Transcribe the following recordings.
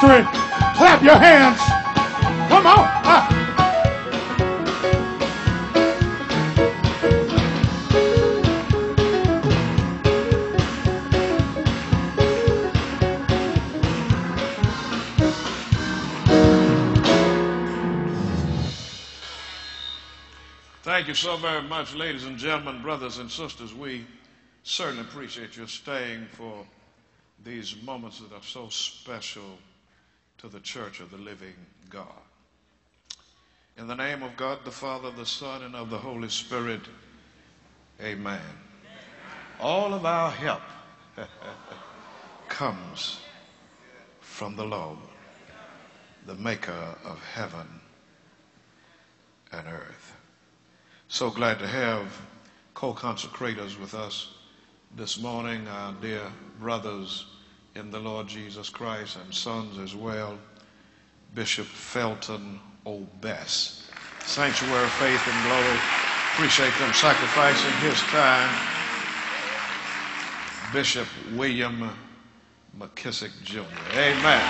victory, clap your hands. Come on. Ah. Thank you so very much, ladies and gentlemen, brothers and sisters. We certainly appreciate your staying for these moments that are so special to the church of the living God. In the name of God the Father, the Son, and of the Holy Spirit, amen. All of our help comes from the Lord, the maker of heaven and earth. So glad to have co consecrators with us this morning, our dear brothers in the Lord Jesus Christ and sons as well, Bishop Felton O'Bess. Sanctuary of Faith and Glory. Appreciate them sacrificing his time. Bishop William McKissick Jr. Amen.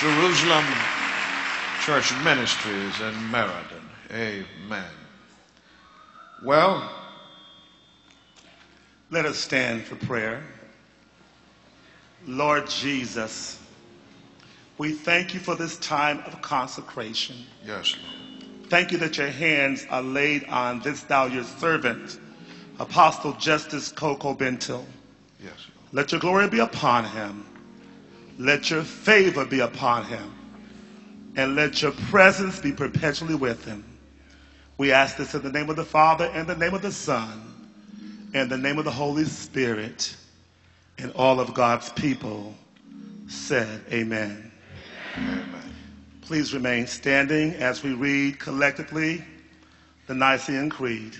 Jerusalem Church Ministries in Meriden. Amen. Well, Let us stand for prayer. Lord Jesus, we thank you for this time of consecration. yes, Lord. Thank you that your hands are laid on this thou your servant, Apostle Justice Kojo Bentil. Yes, Lord. Let your glory be upon him. Let your favor be upon him. And let your presence be perpetually with him. We ask this in the name of the Father, and the name of the Son, and the name of the Holy Spirit, and all of God's people said, Amen. Amen. Please remain standing as we read collectively the Nicene Creed.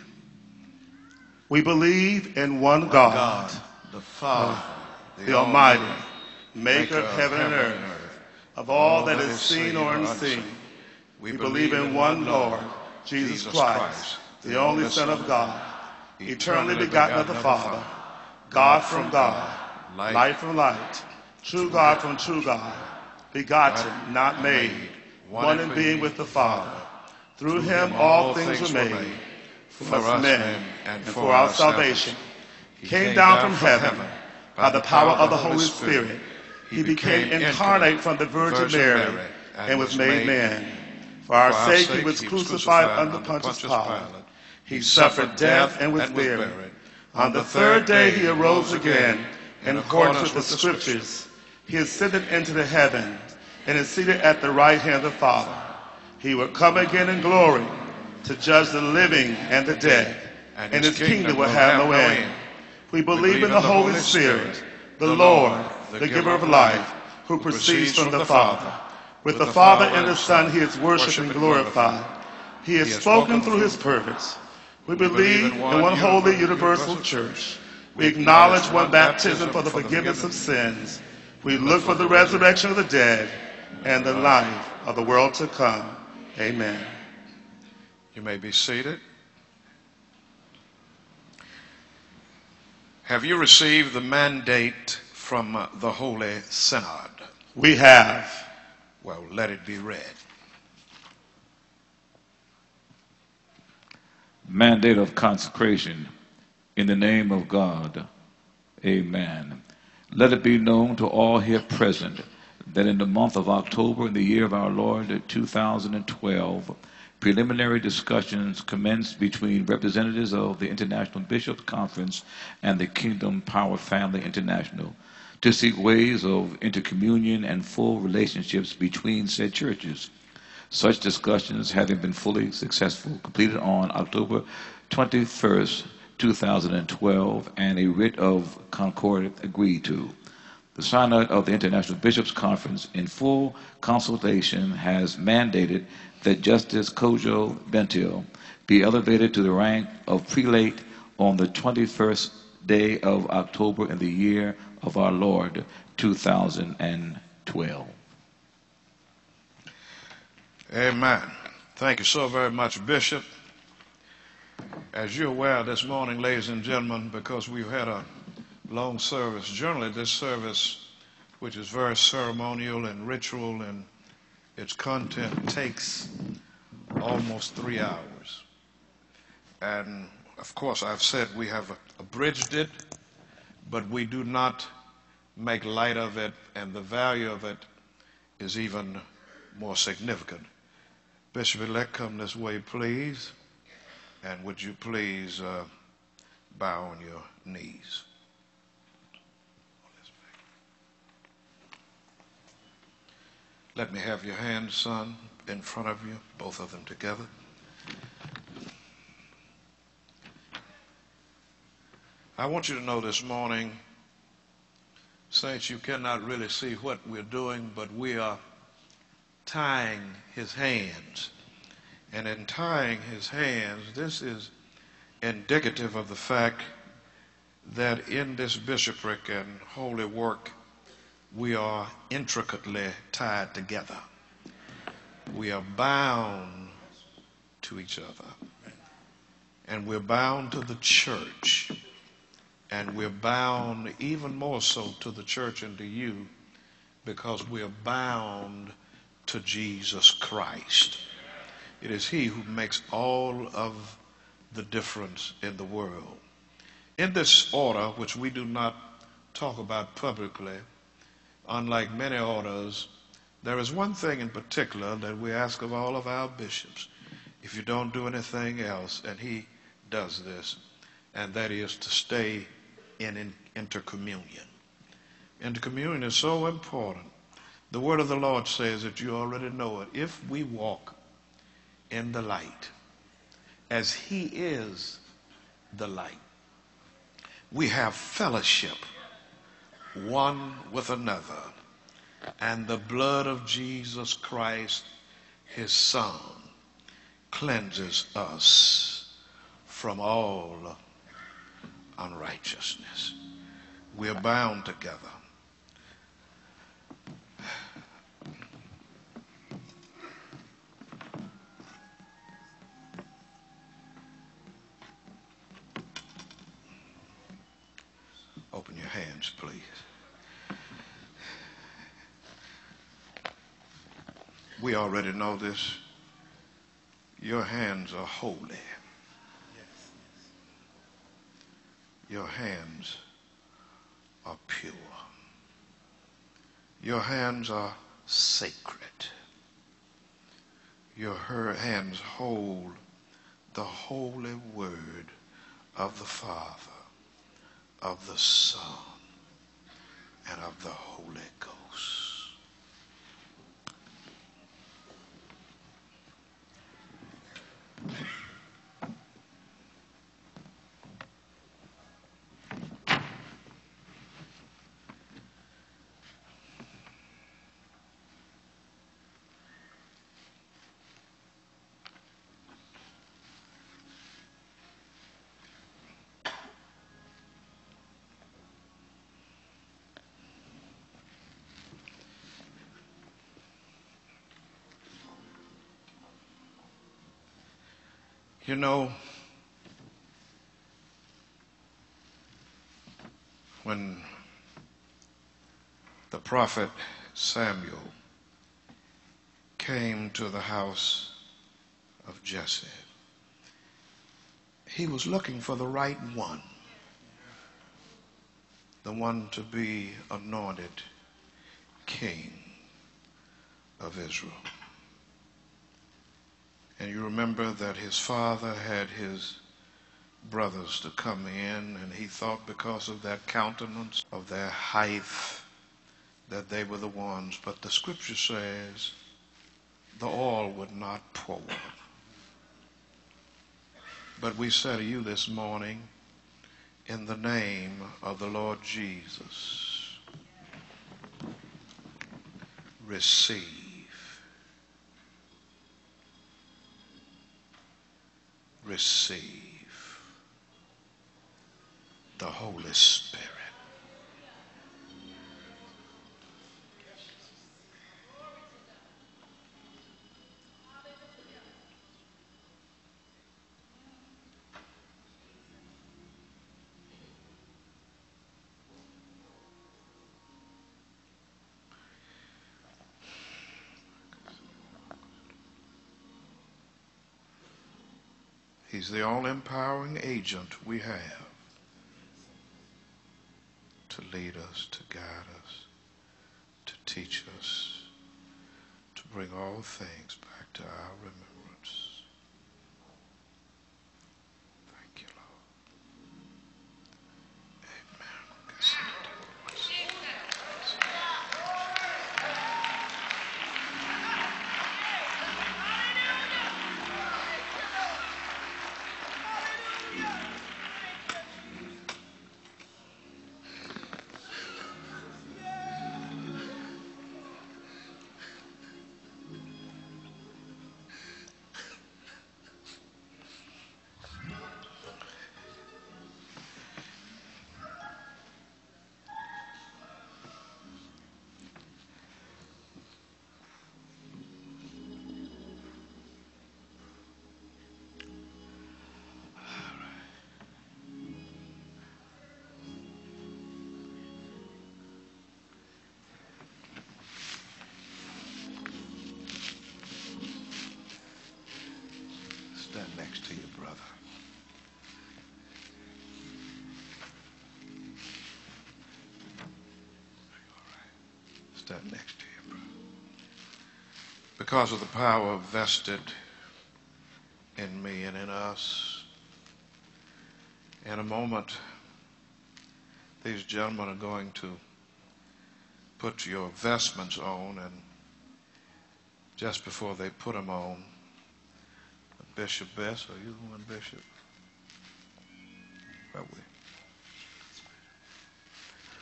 We believe in one God, God, the Father, the Almighty, maker of heaven and earth, of all that is seen or unseen. We believe in one Lord, Jesus Christ, the only Son of God, eternally begotten of the Father, God from God, light. From light, true God from true God, begotten, not made, one in being with the Father. Through him all things were made, for us men, and for our salvation. He came down from heaven by the power of the Holy Spirit. He became incarnate from the Virgin Mary and was made man. For our sake he was crucified under Pontius Pilate. He suffered death and was buried. On the third day he arose again in accordance with the scriptures. He ascended into the heavens and is seated at the right hand of the Father. He will come again in glory to judge the living and the dead, and his kingdom will have no end. We believe in the Holy Spirit, the Lord, the giver of life, who proceeds from the Father. With the Father and the Son he is worshipped and glorified. He has spoken through his prophets. We believe in one holy universal church. We acknowledge one baptism for the forgiveness of sins. We look for the resurrection of the dead and the life of the world to come. Amen. You may be seated. Have you received the mandate from uh, the Holy Synod? We have. Well, let it be read. mandate of consecration in the name of God. Amen. Let it be known to all here present that in the month of October in the year of our Lord 2012, preliminary discussions commenced between representatives of the International Bishops Conference and the Kingdom Power Family International to seek ways of intercommunion and full relationships between said churches. Such discussions having been fully successful, completed on October 21st, 2012, and a writ of concord agreed to. The Synod of the International Bishops Conference, in full consultation, has mandated that Justice Kojo Bentil be elevated to the rank of prelate on the 21st day of October in the year of our Lord 2012. Amen. Thank you so very much, Bishop. As you're aware this morning, ladies and gentlemen, because we've had a long service, generally this service which is very ceremonial and ritual, and its content takes almost three hours. And of course, I've said we have abridged it, but we do not make light of it, and the value of it is even more significant. Bishop elect, come this way, please. And would you please uh, bow on your knees? Let me have your hands, son, in front of you, both of them together. I want you to know this morning, Saints, you cannot really see what we're doing, but we are tying his hands. And in tying his hands, this is indicative of the fact that in this bishopric and holy work, we are intricately tied together. We are bound to each other. And we're bound to the church and we're bound even more so to the church and to you because we're bound to Jesus Christ. It is He who makes all of the difference in the world. In this order, which we do not talk about publicly, unlike many orders, there is one thing in particular that we ask of all of our bishops. If you don't do anything else, and he does this, and that is to stay in intercommunion. Intercommunion is so important. The word of the Lord says that you already know it. If we walk in the light, as He is the light, we have fellowship one with another. And the blood of Jesus Christ, His Son, cleanses us from all unrighteousness. We are bound together. Hands, please. We already know this. Your hands are holy. Your hands are pure. Your hands are sacred. Your hands hold the holy word of the Father, of the Son, and of the Holy Ghost. You know, when the prophet Samuel came to the house of Jesse, he was looking for the right one, the one to be anointed king of Israel. And you remember that his father had his brothers to come in, and he thought because of their countenance, of their height, that they were the ones. But the scripture says the oil would not pour. But we say to you this morning, in the name of the Lord Jesus, receive receive the Holy Spirit. He's the all empowering agent we have to lead us, to guide us, to teach us, to bring all things back to our remembrance. Next to your brother. Stand next to you, brother. Because of the power vested in me and in us, in a moment, these gentlemen are going to put your vestments on, and just before they put them on, Bishop Bess, are you the one, Bishop? Are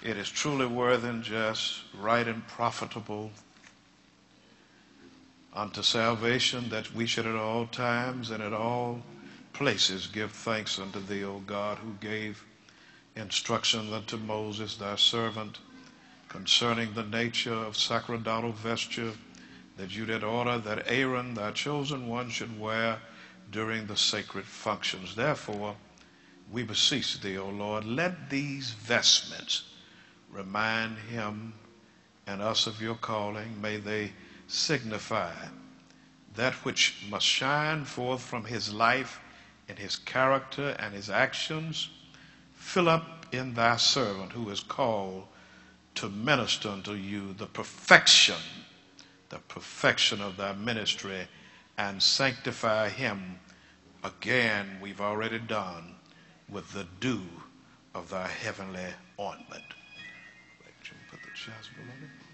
we? It is truly worthy and just, right and profitable unto salvation that we should at all times and at all places give thanks unto thee, O God, who gave instruction unto Moses, thy servant, concerning the nature of sacerdotal vesture that you did order that Aaron, thy chosen one, should wear during the sacred functions. Therefore, we beseech thee, O Lord, let these vestments remind him and us of your calling. May they signify that which must shine forth from his life and his character and his actions. Fill up in thy servant who is called to minister unto you the perfection, the perfection of thy ministry and sanctify him again, we've already done with the dew of thy heavenly ointment. Put the.